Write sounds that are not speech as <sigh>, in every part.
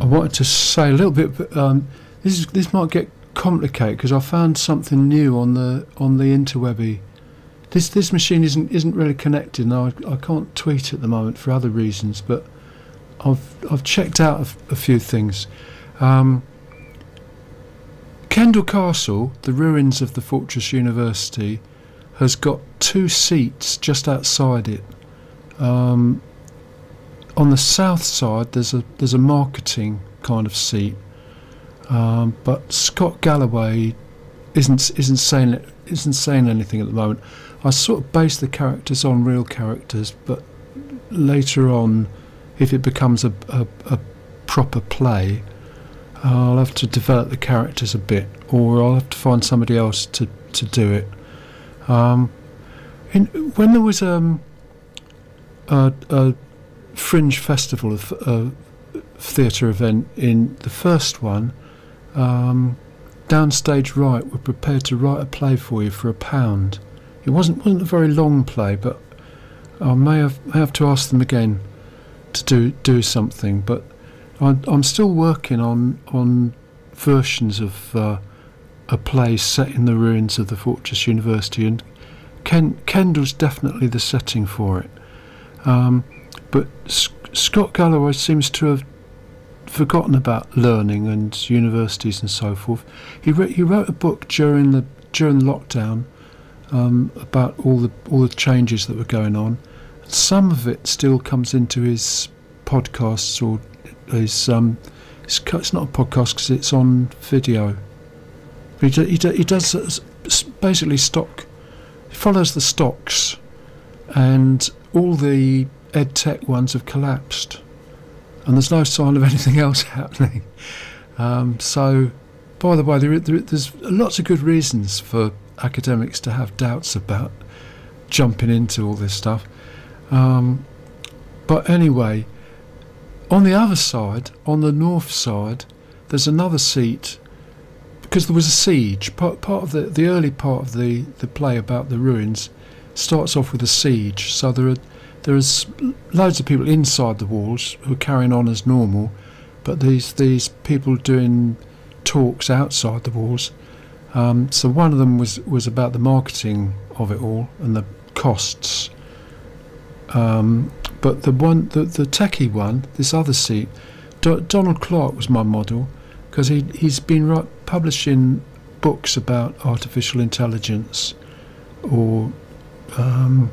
I wanted to say a little bit. But, um, this is, this might get complicated because I found something new on the on the interwebby. This this machine isn't isn't really connected, and I, I can't tweet at the moment for other reasons. But I've I've checked out a few things. Um, Kendal Castle, the ruins of the Fortress University, has got two seats just outside it. Um, on the south side, there's a there's a marketing kind of seat, um, but Scott Galloway isn't isn't saying isn't saying anything at the moment. I sort of base the characters on real characters, but later on, if it becomes a, a, a proper play, I'll have to develop the characters a bit, or I'll have to find somebody else to, to do it. Um, in, when there was um, a, a fringe festival of uh, theatre event in the first one, um, Downstage Right were prepared to write a play for you for a pound. It wasn't wasn't a very long play, but I may have may have to ask them again to do do something. But I, I'm still working on on versions of uh, a play set in the ruins of the Fortress University, and Ken, Kendal's definitely the setting for it. Um, but S- Scott Galloway seems to have forgotten about learning and universities and so forth. He wrote, he wrote a book during the during lockdown um, about all the all the changes that were going on. Some of it still comes into his podcasts or his um, it's, it's not a podcast because it's on video. He, do, he, do, he does basically stock. He follows the stocks, and all the ed tech ones have collapsed, and there's no sign of anything else <laughs> happening. Um, so, by the way, there, there, there's lots of good reasons for academics to have doubts about jumping into all this stuff. Um, but anyway, on the other side, on the north side, there's another seat because there was a siege. Part, part of the, the early part of the, the play about the ruins starts off with a siege. So there are there's loads of people inside the walls who are carrying on as normal, but these these people doing talks outside the walls. Um, so one of them was was about the marketing of it all and the costs. Um, but the one the, the techie one, this other seat, Do, Donald Clark was my model because he he's been right, publishing books about artificial intelligence or um,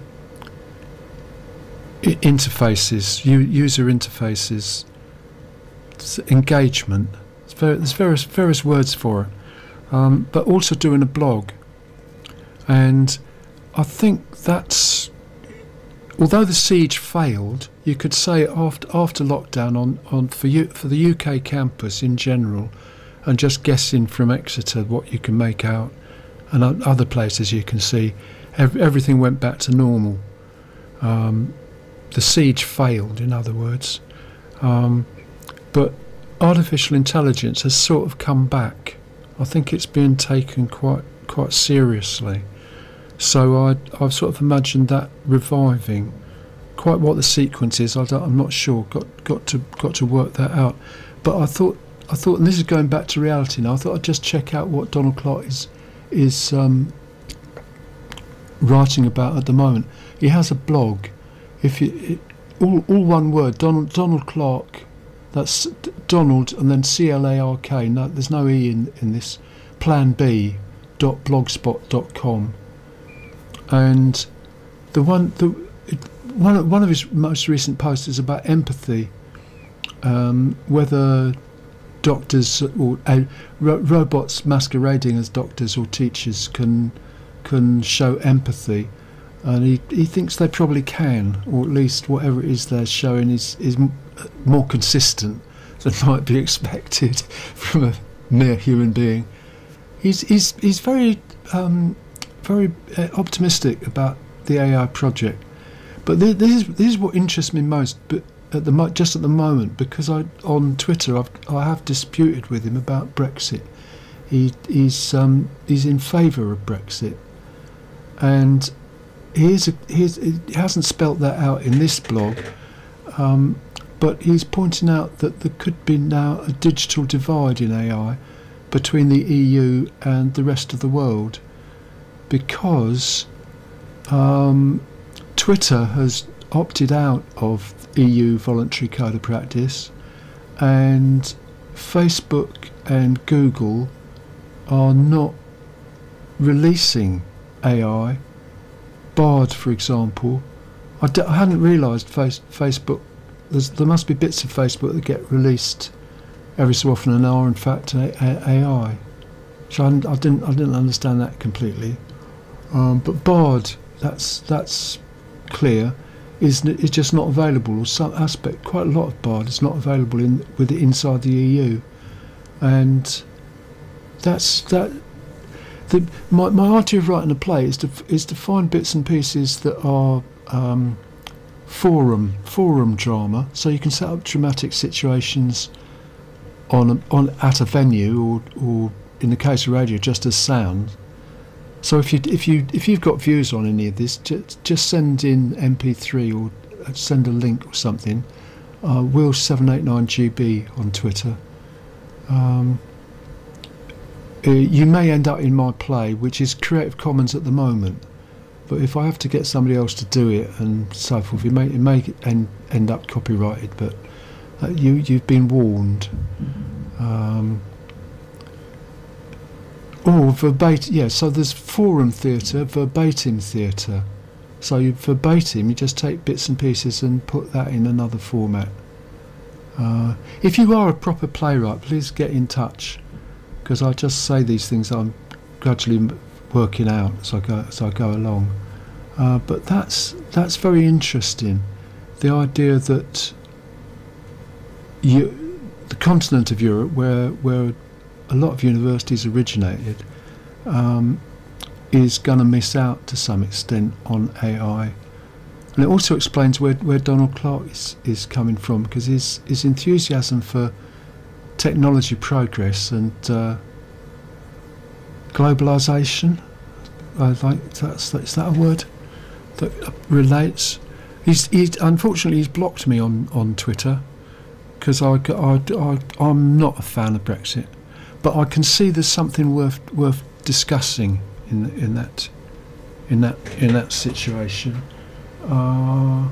interfaces, user interfaces, engagement. There's various various words for it, um, but also doing a blog, and I think that's although the siege failed, you could say after after lockdown on, on for you for the UK campus in general, and just guessing from Exeter what you can make out, and other places you can see, ev- everything went back to normal. Um, the siege failed, in other words, um, but artificial intelligence has sort of come back. I think it's being taken quite quite seriously. So I, I've sort of imagined that reviving. Quite what the sequence is, I I'm not sure. Got got to got to work that out. But I thought I thought, and this is going back to reality now. I thought I'd just check out what Donald Clark is is um, writing about at the moment. He has a blog. If you it, all all one word, Donald Donald Clark. That's Donald and then C L A R K. No, there's no e in in this. Plan B. Dot blogspot dot com and the one the one of- one of his most recent posts is about empathy, um, whether doctors or uh, ro- robots masquerading as doctors or teachers can can show empathy, and he, he thinks they probably can, or at least whatever it is they're showing is is more consistent than <laughs> might be expected <laughs> from a mere human being. He's he's he's very um, very uh, optimistic about the AI project. But thi- this is this is what interests me most. But at the just at the moment, because I on Twitter I've I have disputed with him about Brexit. He he's um, he's in favour of Brexit, and he's a, he's he hasn't spelt that out in this blog. Um, but he's pointing out that there could be now a digital divide in AI between the EU and the rest of the world because um, Twitter has opted out of EU voluntary code of practice and Facebook and Google are not releasing AI. Bard, for example, I d- I hadn't realised face- Facebook. there must be bits of Facebook that get released every so often and are in fact a- a- AI. So I, I, didn't I didn't understand that completely. Um, but Bard, that's that's clear, is is just not available, or some aspect. Quite a lot of Bard is not available in with inside the EU, and that's that. The, my, my idea of writing a play is to is to find bits and pieces that are um, forum forum drama, so you can set up dramatic situations on a, on at a venue, or or in the case of radio, just as sound. So if you if you if you've got views on any of this, just, just send in MP3 or uh, send a link or something. Uh, Will seven eight nine GB on Twitter. Um, uh, you may end up in my play, which is Creative Commons at the moment. But if I have to get somebody else to do it and so forth, it may it may end end up copyrighted. But uh, you you've been warned. Um, oh, verbatim. Yeah. So there's forum theatre, verbatim theatre. So you, verbatim, you just take bits and pieces and put that in another format. Uh, if you are a proper playwright, please get in touch because I just say these things I'm gradually working out as I go as I go along. Uh, but that's that's very interesting. The idea that you, the continent of Europe, where where a lot of universities originated, um, is going to miss out to some extent on AI. And it also explains where, where Donald Clark is, is coming from because his, his enthusiasm for technology progress and uh, globalization, I like that's, is that a word that relates? He's, he's unfortunately he's blocked me on, on Twitter because I, I, I, I'm not a fan of Brexit, but I can see there's something worth worth discussing in in that in that in that situation. Uh,